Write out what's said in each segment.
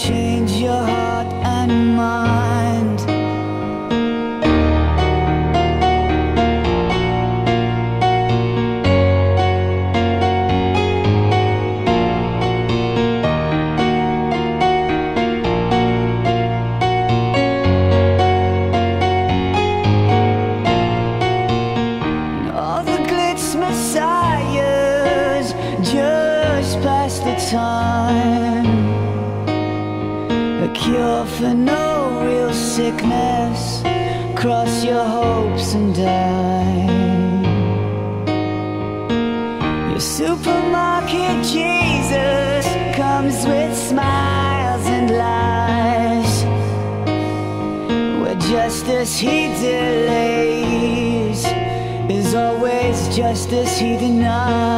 change your heart and mind. All the glitz messiahs just pass the time. Cure for no real sickness. Cross your hopes and die. Your supermarket Jesus comes with smiles and lies. Where justice he delays is always justice he denies.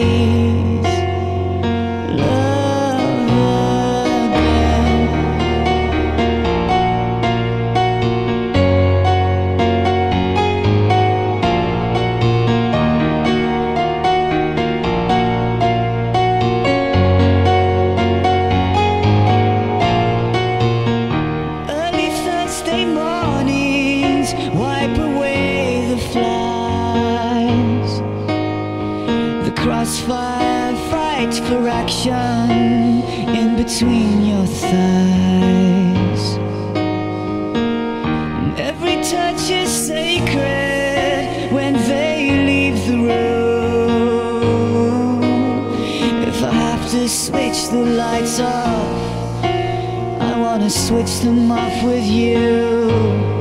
crossfire fight for action in between your thighs. And every touch is sacred when they leave the room. If I have to switch the lights off. I wanna switch them off with you.